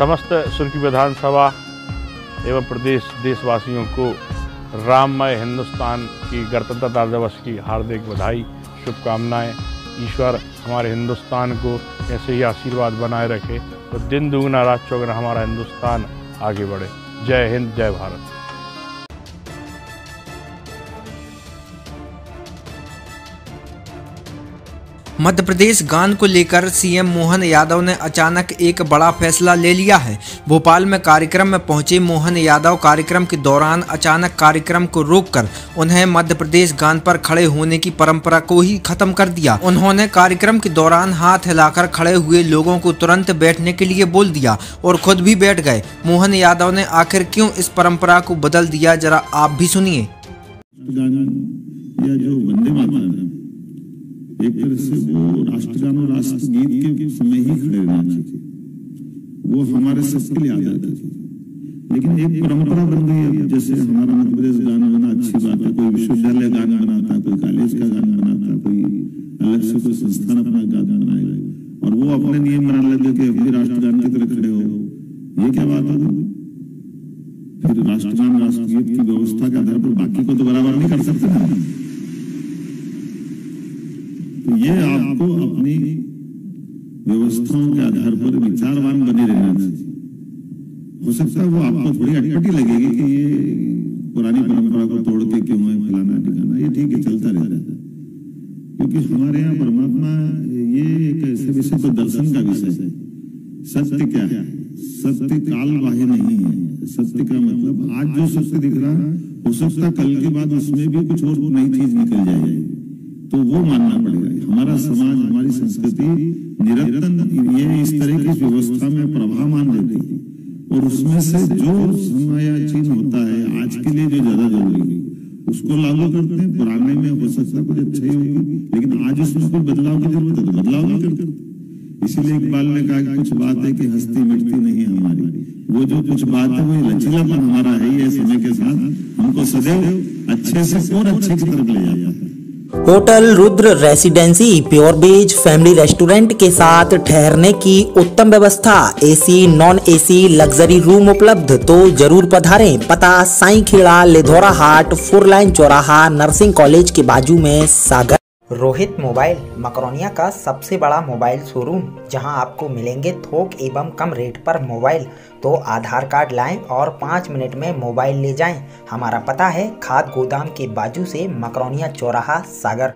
समस्त सुर्खी विधानसभा एवं प्रदेश देशवासियों को राममय हिंदुस्तान की गणतंत्रता दिवस की हार्दिक बधाई, शुभकामनाएँ। ईश्वर हमारे हिंदुस्तान को ऐसे ही आशीर्वाद बनाए रखे। तो दिन दुगना रात चौगना हमारा हिंदुस्तान आगे बढ़े। जय हिंद, जय भारत। मध्य प्रदेश गान को लेकर सीएम मोहन यादव ने अचानक एक बड़ा फैसला ले लिया है। भोपाल में कार्यक्रम में पहुँचे मोहन यादव कार्यक्रम के दौरान अचानक कार्यक्रम को रोककर उन्हें मध्य प्रदेश गान पर खड़े होने की परंपरा को ही खत्म कर दिया। उन्होंने कार्यक्रम के दौरान हाथ हिलाकर खड़े हुए लोगों को तुरंत बैठने के लिए बोल दिया और खुद भी बैठ गए। मोहन यादव ने आखिर क्यों इस परंपरा को बदल दिया? जरा आप भी सुनिए। या जो वंदे मातरम। है एक तरह से वो राष्ट्रगान और राष्ट्रगीत के समय ही खड़े रहना चाहिए वो हमारे सबके लिए आदत है लेकिन एक परंपरा बन गई है जैसे हमारा मध्य प्रदेश गान बना, अच्छी बात है, कोई विश्वविद्यालय गान बनाता है कोई कॉलेज का गान बनाता है कोई अलग से कोई संस्थान अपना गान बनाएगा। और वो अपने नियम बना लगे कि अपने राष्ट्रगान की तरह खड़े हो। ये क्या बात हो गई? फिर राष्ट्रगान, राष्ट्रगीत की व्यवस्था के आधार पर बाकी को तो बराबर नहीं कर सकते ना। ये आपको अपनी व्यवस्थाओं के आधार पर विचारवान बने रहना चाहिए। हो सकता है वो आपको थोड़ी अटपटी लगेगी कि ये पुरानी परंपरा को तोड़ के क्यों है, फलाना ठिकाना। ये ठीक है, चलता रहता है। क्योंकि हमारे यहाँ परमात्मा, ये एक ऐसे विषय तो दर्शन का विषय है। सत्य क्या है? सत्य काल बाह्य नहीं है। सत्य का मतलब आज जो सत्य दिख रहा है, हो सकता कल के बाद उसमें भी कुछ और नई चीज़ निकल जाएगी तो वो मानना पड़ेगा। हमारा समाज, हमारी संस्कृति निरंतर ये इस तरह की व्यवस्था में प्रभाव मान देती है। और उसमें से जो समयाचीन होता है, आज के लिए जो ज़्यादा ज़रूरी है, उसको लागू करते हैं। पुराने में हो सकता कुछ अच्छा ही होगी, लेकिन आज उसमें कोई बदलाव की ज़रूरत है तो बदलाव नहीं करते। इसीलिए इकबाल ने कहा कि कुछ बात है कि हस्ती मिटती नहीं हमारी। वो जो कुछ बात है, वो लचीलापन हमारा है ही है समय के साथ हमको सदैव अच्छे से और अच्छे की तरफ़ ले जाता है। होटल रुद्र रेसिडेंसी, प्योर बीच फैमिली रेस्टोरेंट के साथ ठहरने की उत्तम व्यवस्था। AC non AC luxury room उपलब्ध तो ज़रूर पधारें। पता, साई खेड़ा लेधोरा हाट, फोर लाइन चौराहा, नर्सिंग कॉलेज के बाजू में सागर। रोहित मोबाइल, मकरोनिया का सबसे बड़ा मोबाइल शोरूम जहाँ आपको मिलेंगे थोक एवं कम रेट पर मोबाइल। तो आधार कार्ड लाएँ और पाँच मिनट में मोबाइल ले जाएँ। हमारा पता है खाद गोदाम के बाजू से मकरोनिया चौराहा सागर।